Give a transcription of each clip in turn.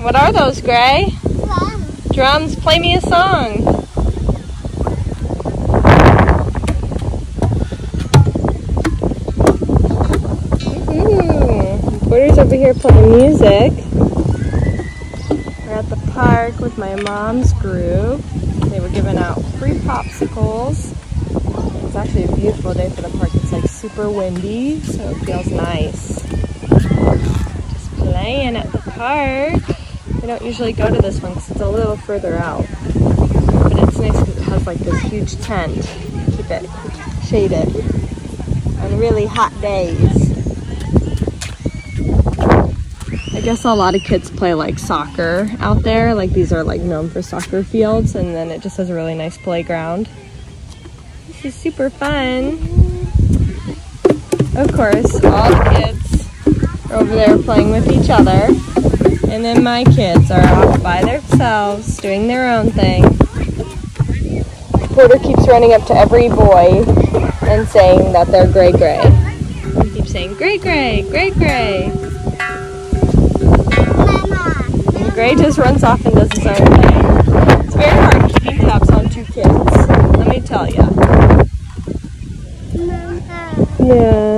What are those, Gray? Drums. Drums. Play me a song. Porter's over here playing music. We're at the park with my mom's group. They were giving out free popsicles. It's actually a beautiful day for the park. It's like super windy, so it feels nice. Just playing at the park. We don't usually go to this one because it's a little further out. But it's nice because it has like this huge tent. Keep it shaded on really hot days. I guess a lot of kids play like soccer out there. Like these are like known for soccer fields and then it just has a really nice playground. This is super fun. Of course, all the kids are over there playing with each other. And then my kids are off by themselves doing their own thing. Porter keeps running up to every boy and saying that they're gray gray. He keeps saying gray gray, gray gray. And Gray just runs off and does his own thing. It's very hard keeping tabs on two kids, let me tell you. Yeah.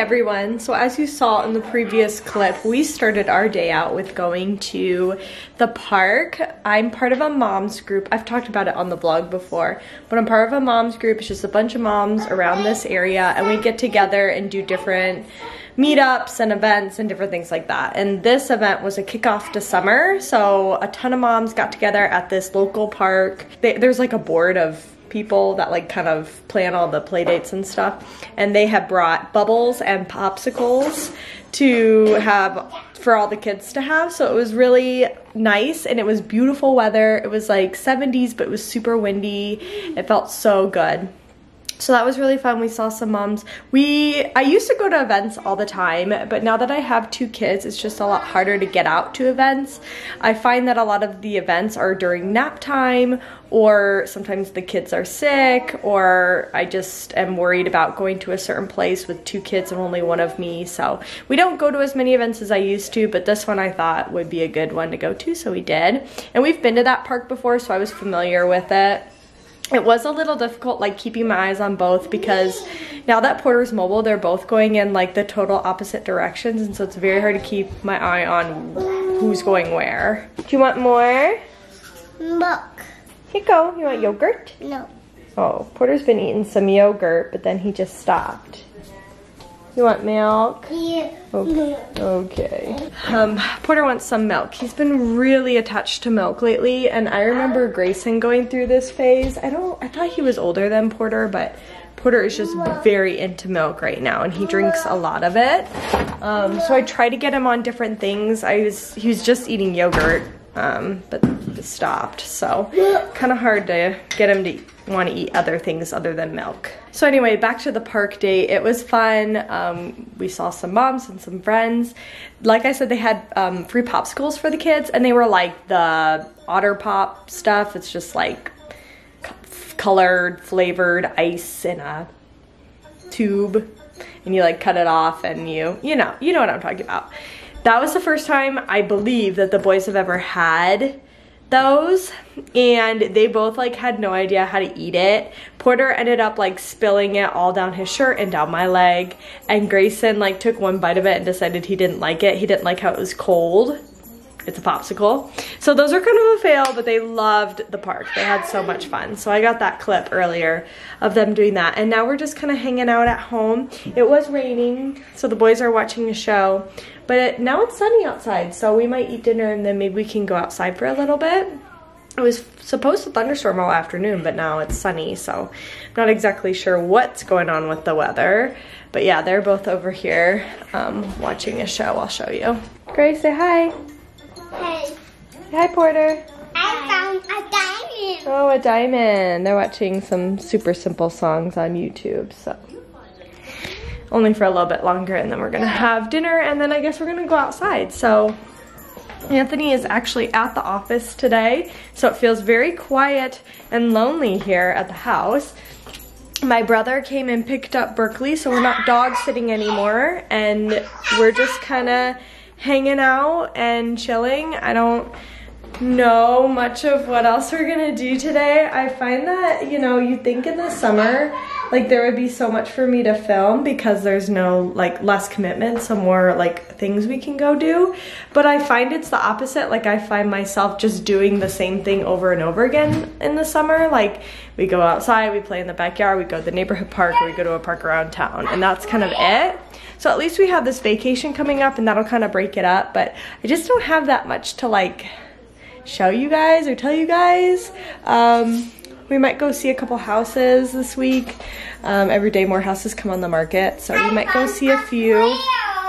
Everyone, so as you saw in the previous clip, we started our day out with going to the park. I'm part of a mom's group. I've talked about it on the vlog before, but I'm part of a mom's group. It's just a bunch of moms around this area and we get together and do different meetups and events and different things like that. And this event was a kickoff to summer, so a ton of moms got together at this local park. They, there's like a board of people that like kind of plan all the play dates and stuff. And they had brought bubbles and popsicles to have for all the kids to have. So it was really nice and it was beautiful weather. It was like 70s but it was super windy. It felt so good so that was really fun. We saw some moms. We I used to go to events all the time, but now that I have two kids, it's just a lot harder to get out to events. I find that a lot of the events are during nap time or sometimes the kids are sick or I just am worried about going to a certain place with two kids and only one of me. So we don't go to as many events as I used to, but this one I thought would be a good one to go to, so we did. And we've been to that park before, so I was familiar with it it was a little difficult like keeping my eyes on both because now that Porter's mobile they're both going in like the total opposite directions and so it's very hard to keep my eye on who's going where. Do you want more? Milk. Here you go. You want yogurt? No. Oh, Porter's been eating some yogurt but then he just stopped. You want milk? Yeah. Okay. okay. Um, Porter wants some milk. He's been really attached to milk lately, and I remember Grayson going through this phase. I don't. I thought he was older than Porter, but Porter is just very into milk right now, and he drinks a lot of it. Um, so I try to get him on different things. I was he was just eating yogurt, um, but stopped. So kind of hard to get him to want to eat other things other than milk. So anyway, back to the park day. It was fun. Um, we saw some moms and some friends. Like I said, they had um, free popsicles for the kids, and they were like the Otter Pop stuff. It's just like colored, flavored ice in a tube, and you like cut it off, and you you know you know what I'm talking about. That was the first time I believe that the boys have ever had those and they both like had no idea how to eat it. Porter ended up like spilling it all down his shirt and down my leg and Grayson like took one bite of it and decided he didn't like it. He didn't like how it was cold. It's a popsicle. So those are kind of a fail, but they loved the park. They had so much fun. So I got that clip earlier of them doing that. And now we're just kind of hanging out at home. It was raining, so the boys are watching a show. But it, now it's sunny outside, so we might eat dinner and then maybe we can go outside for a little bit. it was supposed to thunderstorm all afternoon, but now it's sunny, so I'm not exactly sure what's going on with the weather. But yeah, they're both over here um, watching a show. I'll show you. Grace, say hi. Hey, Hi, Porter. I found a diamond. Oh, a diamond. They're watching some super simple songs on YouTube, so. Only for a little bit longer, and then we're gonna have dinner, and then I guess we're gonna go outside. So, Anthony is actually at the office today, so it feels very quiet and lonely here at the house. My brother came and picked up Berkeley, so we're not dog sitting anymore, and we're just kind of hanging out and chilling. I don't know much of what else we're gonna do today. I find that, you know, you think in the summer, like there would be so much for me to film because there's no like less commitment, so more like things we can go do. But I find it's the opposite. Like I find myself just doing the same thing over and over again in the summer. Like we go outside, we play in the backyard, we go to the neighborhood park, or we go to a park around town, and that's kind of it. So at least we have this vacation coming up and that'll kind of break it up, but I just don't have that much to like show you guys or tell you guys. Um, we might go see a couple houses this week. Um, every day more houses come on the market, so we might go see a few.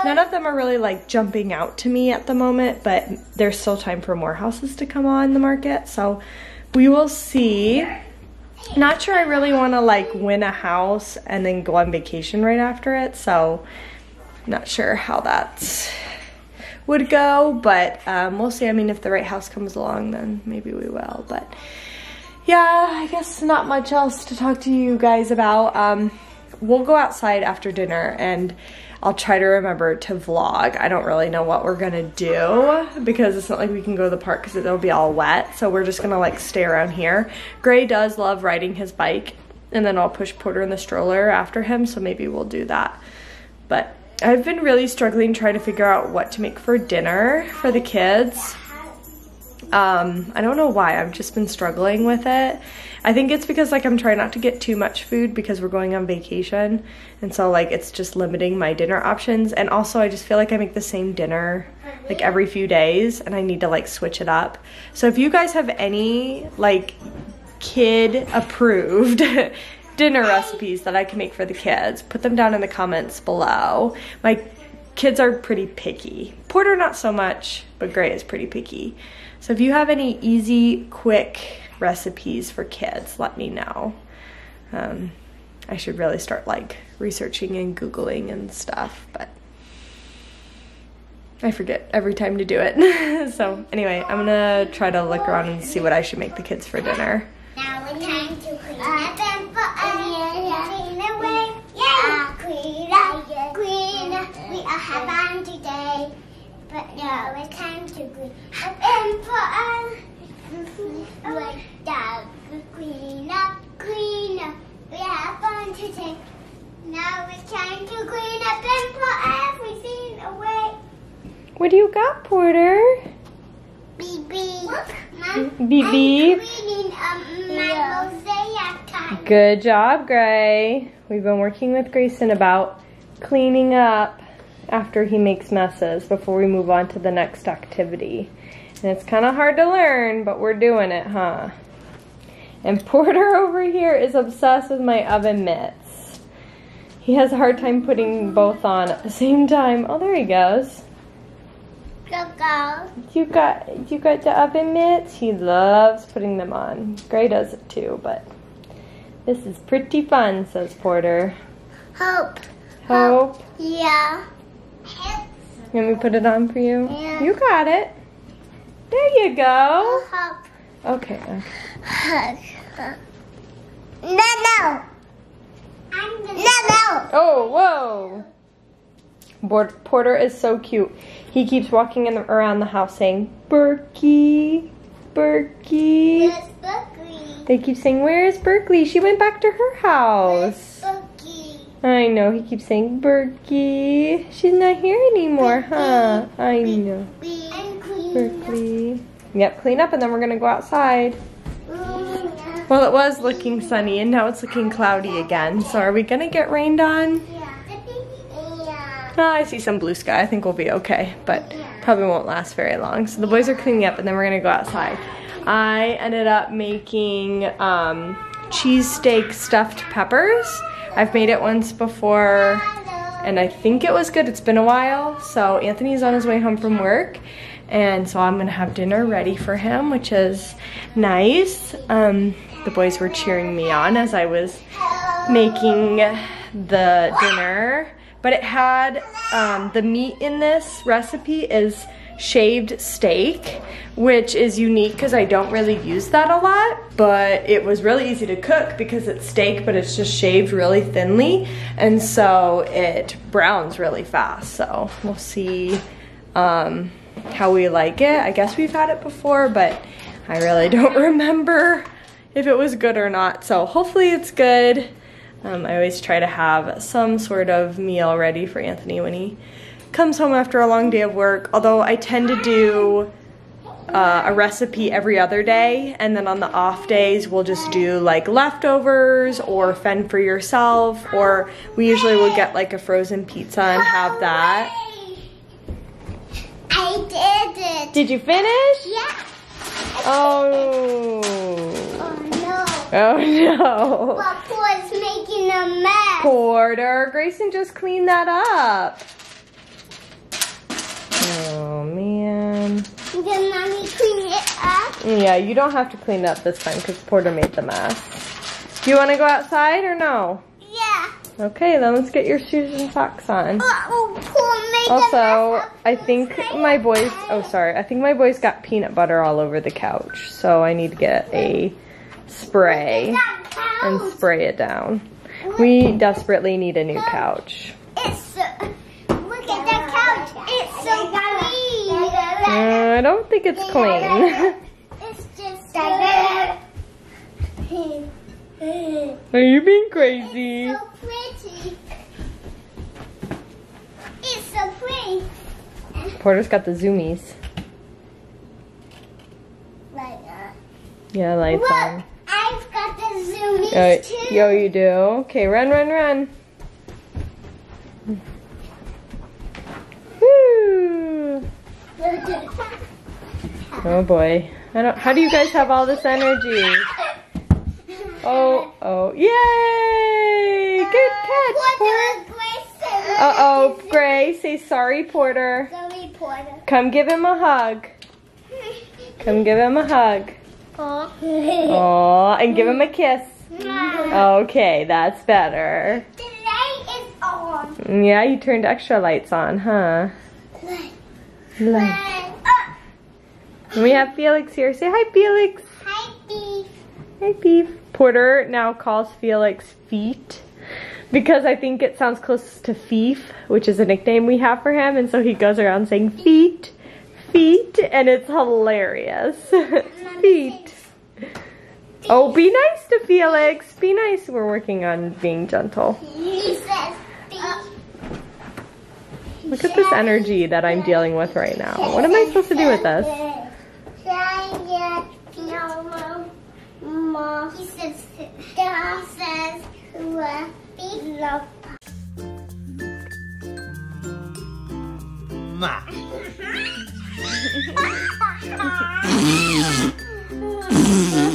None of them are really like jumping out to me at the moment, but there's still time for more houses to come on the market, so we will see. Not sure I really want to like win a house and then go on vacation right after it, so not sure how that's would go, but um, we'll see. I mean, if the right house comes along, then maybe we will. But yeah, I guess not much else to talk to you guys about. Um, we'll go outside after dinner and I'll try to remember to vlog. I don't really know what we're gonna do because it's not like we can go to the park because it'll be all wet. So we're just gonna like stay around here. Gray does love riding his bike and then I'll push Porter in the stroller after him. So maybe we'll do that. But I've been really struggling trying to figure out what to make for dinner for the kids. Um, I don't know why, I've just been struggling with it. I think it's because like I'm trying not to get too much food because we're going on vacation. And so like it's just limiting my dinner options. And also I just feel like I make the same dinner like every few days and I need to like switch it up. So if you guys have any like kid approved dinner recipes that I can make for the kids, put them down in the comments below. My kids are pretty picky. Porter not so much, but Gray is pretty picky. So if you have any easy, quick recipes for kids, let me know. Um, I should really start like researching and Googling and stuff, but I forget every time to do it. so anyway, I'm gonna try to look around and see what I should make the kids for dinner. Now it's time to clean up and put everything away. Yeah, clean up, clean up. We all have fun today. But now it's time to clean up and put away. Yeah, clean up, clean up. We have fun today. Now it's time to clean up and put everything away. What do you got, Porter? BB. Mom, BB. I'm cleaning up my mosaic time. Good job, Gray. We've been working with Grayson about cleaning up after he makes messes before we move on to the next activity. And it's kind of hard to learn, but we're doing it, huh? And Porter over here is obsessed with my oven mitts. He has a hard time putting both on at the same time. Oh, there he goes. Go, go. You got you got the oven mitts. He loves putting them on. Gray does it too, but this is pretty fun, says Porter. Hope. Hope. Yeah. You want me to put it on for you? Yeah. You got it. There you go. Okay. Uh, hug. No, no. No, no. Oh, whoa. Porter is so cute. He keeps walking in the, around the house saying, Berkey, Berkey. Miss Bookie. They keep saying, Where's Berkeley? She went back to her house. I know, he keeps saying, Berkey. She's not here anymore, huh? I know. Berkeley. Yep, clean up and then we're gonna go outside. Mm, Well, it was looking sunny and now it's looking cloudy again. So are we gonna get rained on? Oh, I see some blue sky. I think we'll be okay, but probably won't last very long. So the boys are cleaning up and then we're gonna go outside. I ended up making um, cheesesteak stuffed peppers. I've made it once before and I think it was good. It's been a while. So Anthony's on his way home from work and so I'm gonna have dinner ready for him, which is nice. Um, the boys were cheering me on as I was making the dinner, but it had, um, the meat in this recipe is shaved steak, which is unique because I don't really use that a lot, but it was really easy to cook because it's steak, but it's just shaved really thinly. And so it browns really fast. So we'll see um, how we like it. I guess we've had it before, but I really don't remember if it was good or not. So hopefully it's good. Um, I always try to have some sort of meal ready for Anthony when he comes home after a long day of work, although I tend to do uh, a recipe every other day and then on the off days we'll just do like leftovers or fend for yourself or we usually will get like a frozen pizza and have that. I did it. Did you finish? Yeah. Oh. Oh no. Oh. Papa was making a mess. Porter, Grayson just cleaned that up. Oh man. Can mommy clean it up? Yeah, you don't have to clean up this time because Porter made the mess. Do you want to go outside or no? Yeah. Okay, then let's get your shoes and socks on. Uh, oh, made a Also. I think my boys, oh sorry, I think my boys got peanut butter all over the couch. So I need to get a spray and spray it down. We desperately need a new couch. It's so, look at the couch. It's so clean. Uh, I don't think it's clean. It's just so, Are you being crazy? It's so pretty. It's so pretty. Porter's got the zoomies. Like that. Yeah, lights Look, on. I've the zoomies Yo, yo, you do? Okay, run, run, run. Woo! Oh boy. I don't, how do you guys have all this energy? Oh, oh, yay! Good catch, Porter. Uh-oh, Gray, say sorry, Porter. Sorry, Porter. Come give him a hug. Come give him a hug. Aw. And give him a kiss. Okay, that's better. The light is on. Yeah, you turned extra lights on, huh? Light. And we have Felix here. Say hi, Felix. Hi, Beef. Hi, Beef. Porter now calls Felix Feet because I think it sounds close to Fief, which is a nickname we have for him, and so he goes around saying feet, feet, and it's hilarious. feet. Oh, be nice to Felix. Be nice. We're working on being gentle. Look at this energy that I'm dealing with right now. What am I supposed to do with this? He Ha ha ha!